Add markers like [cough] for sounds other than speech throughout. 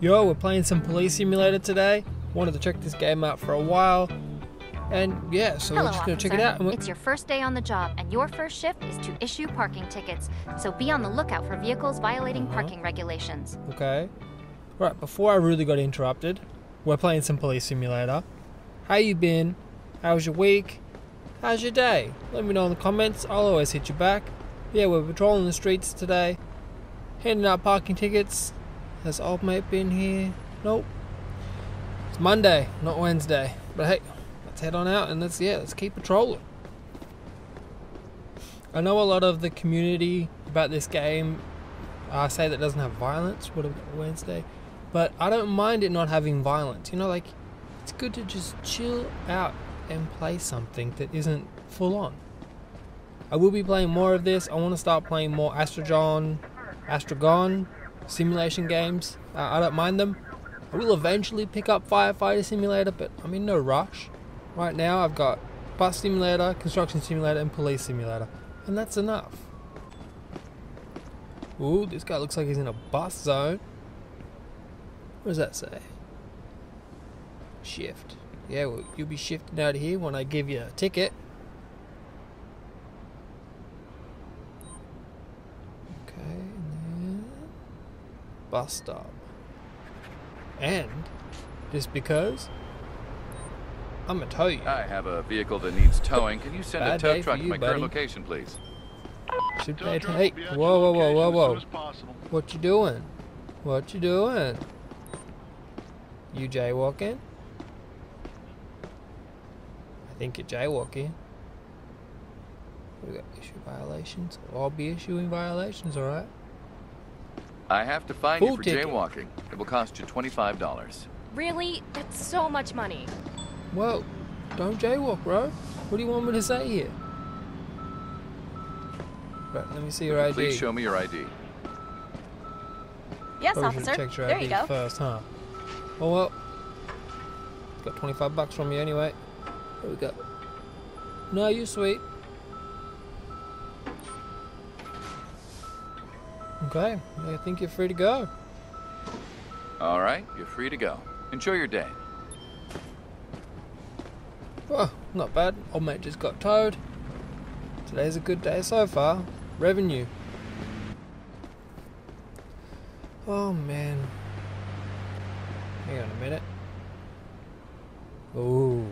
Yo, we're playing some Police Simulator today. Wanted to check this game out for a while. And yeah, so Hello, we're just gonna check it out. It's your first day on the job, and your first shift is to issue parking tickets. So be on the lookout for vehicles violating Uh-huh. parking regulations. Okay. Right, before I really got interrupted, we're playing some Police Simulator. How you been? How was your week? How's your day? Let me know in the comments. I'll always hit you back. Yeah, we're patrolling the streets today. Handing out parking tickets. Has old mate been here? Nope. It's Monday, not Wednesday. But hey, let's head on out and let's yeah, let's keep patrolling. I know a lot of the community about this game uh, say that doesn't have violence. What about Wednesday? But I don't mind it not having violence. You know, like it's good to just chill out and play something that isn't full on. I will be playing more of this. I want to start playing more Astragon, Astragon simulation games. Uh, I don't mind them. I will eventually pick up Firefighter Simulator, but I'm in no rush. Right now, I've got Bus Simulator, Construction Simulator, and Police Simulator, and that's enough. Ooh, this guy looks like he's in a bus zone. What does that say? Shift. Yeah, well, you'll be shifting out of here when I give you a ticket. Okay, and then bus stop. And just because I'm gonna tow you. I have a vehicle that needs towing. Can you send a tow day for truck to you, my current location, please? Should Tow they truck hey, will be at whoa, whoa, whoa, whoa, location whoa! possible. What you doing? What you doing? You jaywalking? I think you're jaywalking. We got issue violations. I'll be issuing violations, alright? I have to fine Full you for ticket. jaywalking. It will cost you $25. Really? That's so much money. Well, don't jaywalk, bro. What do you want me to say here? Right, let me see your ID. Please show me your ID. Yes, Probably should've officer. Check your There ID you go. first, huh? Oh well. Got 25 bucks from you anyway. Here we go. No, you sweet. Okay, I think you're free to go. All right, you're free to go. Enjoy your day. Oh, not bad. Old mate just got towed. Today's a good day so far. Revenue. Oh man. Hang on a minute. Ooh.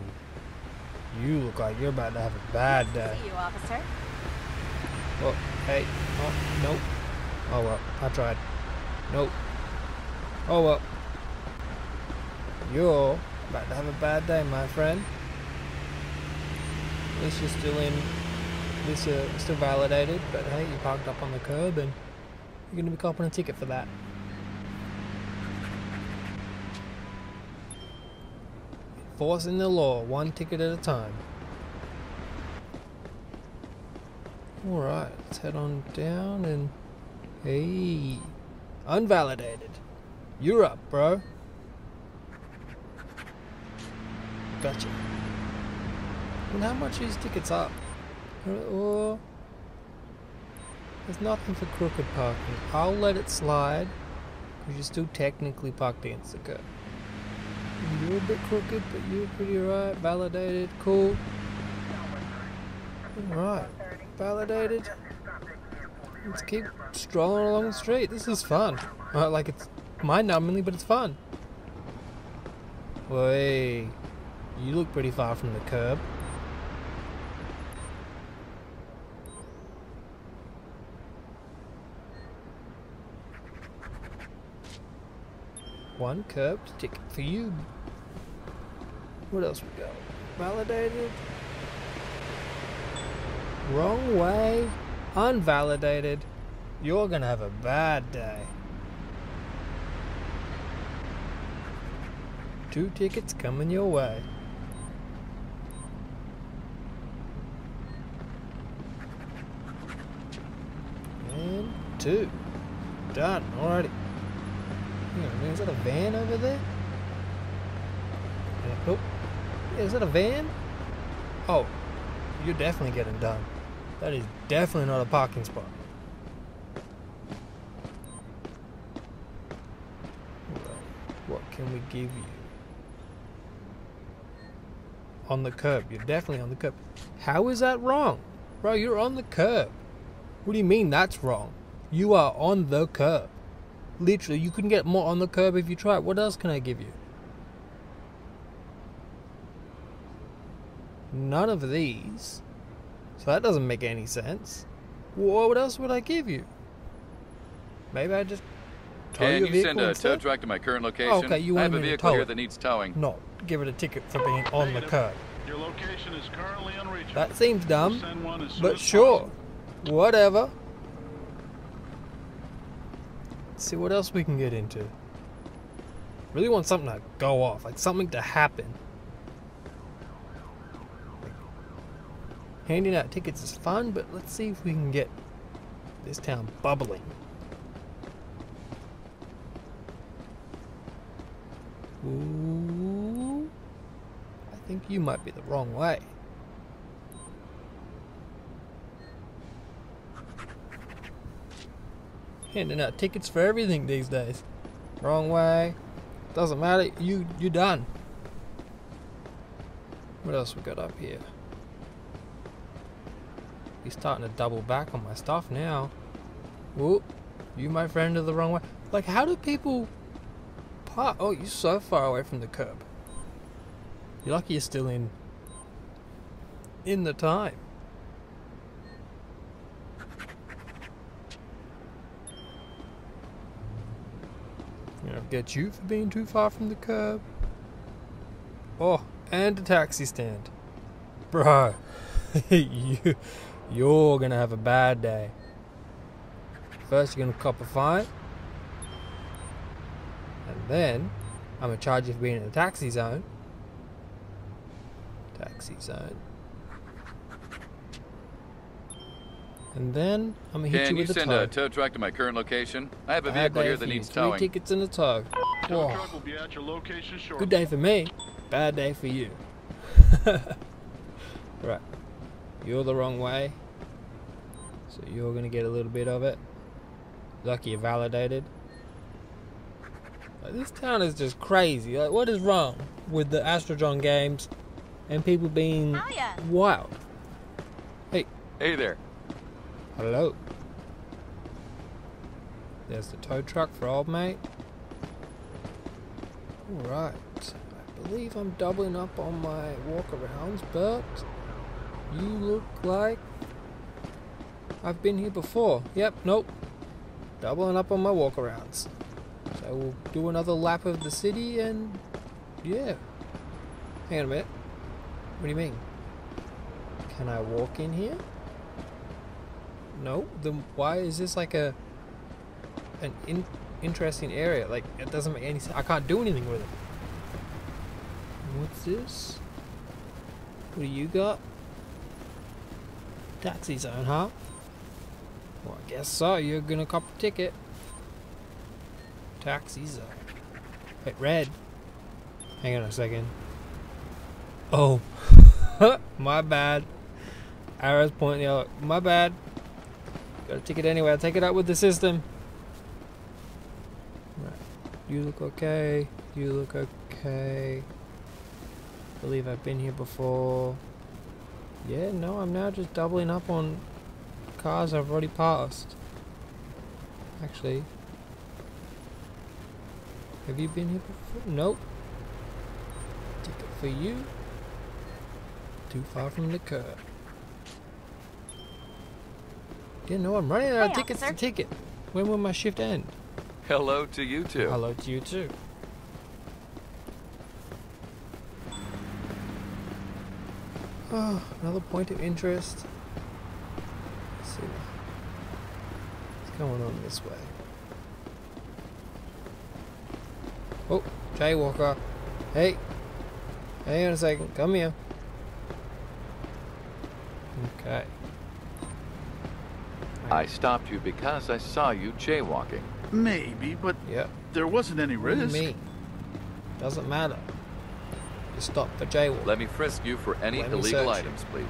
You look like you're about to have a bad day. See you, officer. Oh, hey. Oh, nope. Oh well, I tried. Nope. Oh well. You're about to have a bad day, my friend. At least you're still in. Least you're still validated, but hey, you parked up on the curb and you're gonna be copping a ticket for that. Enforcing the law, one ticket at a time. Alright, let's head on down and. Hey. Unvalidated. You're up, bro. Gotcha. And how much these tickets up? Or. There's nothing for crooked parking. I'll let it slide. Because you're still technically parked against the curb. You're a bit crooked, but you're pretty right. Validated. Cool. Alright. Validated. Let's keep strolling along the street. This is fun. Uh, like it's mind-numbingly, but it's fun. Wait, you look pretty far from the curb. One curb ticket for you. What else we got? Validated. Wrong way. Unvalidated. You're gonna have a bad day. Two tickets coming your way. And two. Done. Alrighty. Is that a van over there? Nope. Is that a van? Oh, you're definitely getting done. That is definitely not a parking spot. What can we give you? On the curb. You're definitely on the curb. How is that wrong? Bro, you're on the curb. What do you mean that's wrong? You are on the curb. Literally, you couldn't get more on the curb if you tried. What else can I give you? None of these. So that doesn't make any sense. What else would I give you? Maybe I just tow Can your you send a tow truck to my current location? Oh, okay, you I want have a me to vehicle tow here it. that needs towing. Not give it a ticket for being on the curb. Your location is currently unreachable. That seems dumb, Send one as but as sure. possible. Whatever. Let's see what else we can get into. Really want something to go off, like something to happen. Handing out tickets is fun, but let's see if we can get this town bubbling. Ooh. I think you might be the wrong way. Handing out tickets for everything these days. Wrong way. Doesn't matter. You you done. What else we got up here? He's starting to double back on my stuff now. Whoop. You my friend are the wrong way. Like how do people park? Oh, you're so far away from the curb. You're lucky you're still in in the time. Know, get you for being too far from the curb. Oh, and a taxi stand. Bro, [laughs] you, you're gonna have a bad day. First, you're gonna cop a fine. And then, I'm gonna charge you for being in the taxi zone. Taxi zone. And then, I'm gonna hit Can you you with a send a tow truck to my current location? I have a Bad vehicle day here for that you. needs Three towing. tickets and a tow. Tow Whoa. truck will be at your location shortly. Good day for me. Bad day for you. [laughs] right. You're the wrong way. So you're gonna get a little bit of it. Lucky you validated. Like, this town is just crazy. Like what is wrong with the Astrotron games and people being Hiya. wild? Hey Hey there. Hello. There's the tow truck for old mate. Alright. I believe I'm doubling up on my walk arounds, but you look like I've been here before. Yep, nope. Doubling up on my walkarounds. So we'll do another lap of the city and yeah. Hang on a minute. What do you mean? Can I walk in here? No. Then why is this like a an in, interesting area? Like it doesn't make any sense. I can't do anything with it. What's this? What do you got? Taxi zone, huh? Well, I guess so. You're gonna cop a ticket. Taxi zone. Wait, red. Hang on a second. Oh, [laughs] my bad. Arrows pointing out. My bad. Got a ticket anyway. I'll take it out with the system. You look okay. You look okay. Believe I've been here before. Yeah, no, I'm now just doubling up on cars I've already passed. Actually. Have you been here before? Nope. Ticket for you. Too far from the curb. Yeah, no, I'm running out of Hey, tickets to ticket. When will my shift end? Hello to you too. Hello to you too. Oh, another point of interest. Let's see. What's going on this way? Oh, Jaywalker. Hey. Hang on a second. Come here. Okay. I stopped you because I saw you jaywalking. Maybe, but Yep. there wasn't any What do risk. mean? Doesn't matter. You stop for jaywalk. Let me frisk you for any Let illegal items, please.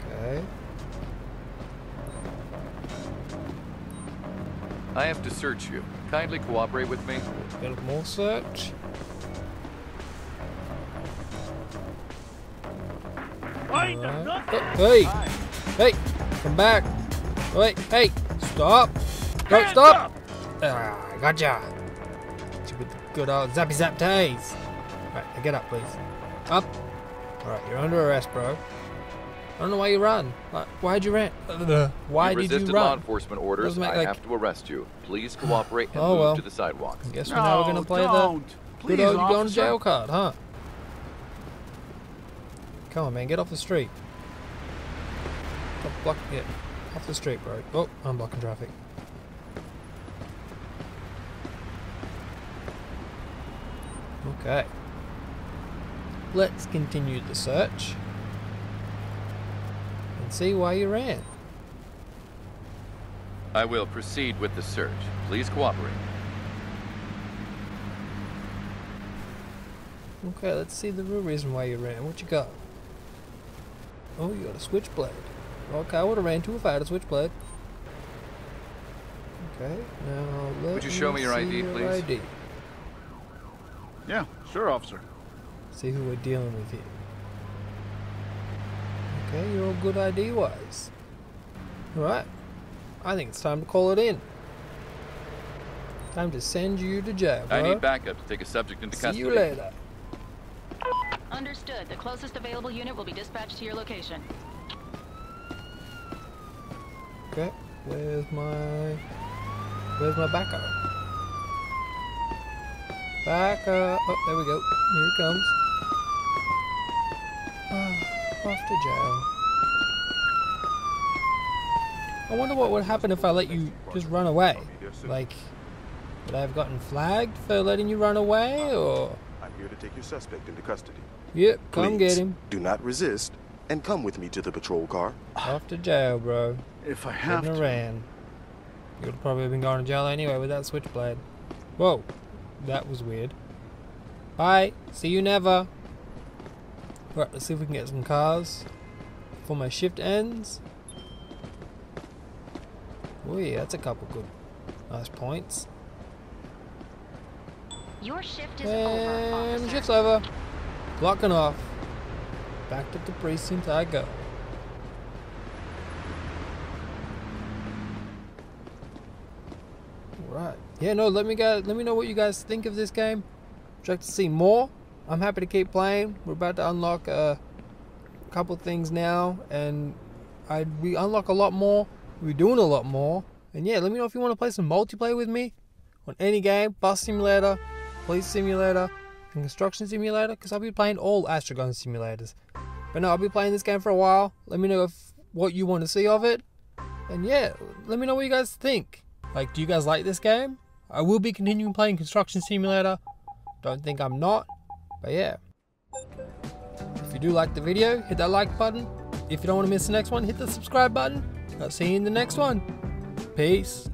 Okay. I have to search you. Kindly cooperate with me. Bit more search. Alright. Oh, hey! Hey! Come back! Wait, hey! Stop! Don't stop! Ah, gotcha! Good old zappy zap days! Right, now get up, please. Up! Alright, you're under arrest, bro. I don't know why you run. Why, why'd you run? Uh, Why you did you resisted law enforcement orders. Make, I have to arrest you. Please [sighs] cooperate and Oh, move well. to the sidewalk. I guess we're gonna No, play don't. the Please, good old going to jail card, huh? Come on, man, get off the street. Stop block, yeah, off the street, bro. Oh, I'm blocking traffic. Okay. Let's continue the search and see why you ran. I will proceed with the search. Please cooperate. Okay, let's see the real reason why you ran. What you got? Oh, you got a switchblade. Okay, I would have ran too if I had a switchblade. Okay, now let Would you show me your ID, your please? ID. Yeah, sure, officer. See who we're dealing with here. Okay, you're all good ID wise. Alright, I think it's time to call it in. Time to send you to jail, bro. I need backup to take a subject into See custody. you later. Understood. The closest available unit will be dispatched to your location. Okay, where's my where's my backup? Backup. Oh, there we go. Here it comes. Ah, off to jail. I wonder what would happen if I let you just run away. Like, would I have gotten flagged for letting you run away, or? I'm here to take your suspect into custody. Yep, come Please, get him. Do not resist and come with me to the patrol car. Off to jail, bro. If I have Shouldn't have to. ran. You would probably have probably been going to jail anyway with that switchblade. Whoa, that was weird. Bye. See you never. Right, let's see if we can get some cars before my shift ends. Oh yeah, that's a couple good, nice points. Your shift is over, And officer. shift's over. Clocking off. Back to the precinct I go. Right. Yeah, no, let me let me know what you guys think of this game. Would you like to see more? I'm happy to keep playing. We're about to unlock a couple things now and I we unlock a lot more. We're doing a lot more. And yeah, let me know if you want to play some multiplayer with me on any game, bus simulator, police simulator, and construction simulator, because I'll be playing all Astragon simulators. But no, I'll be playing this game for a while. Let me know if what you want to see of it. And yeah, let me know what you guys think. Like, do you guys like this game? I will be continuing playing Construction Simulator. Don't think I'm not. But yeah. If you do like the video, hit that like button. If you don't want to miss the next one, hit the subscribe button. I'll see you in the next one. Peace.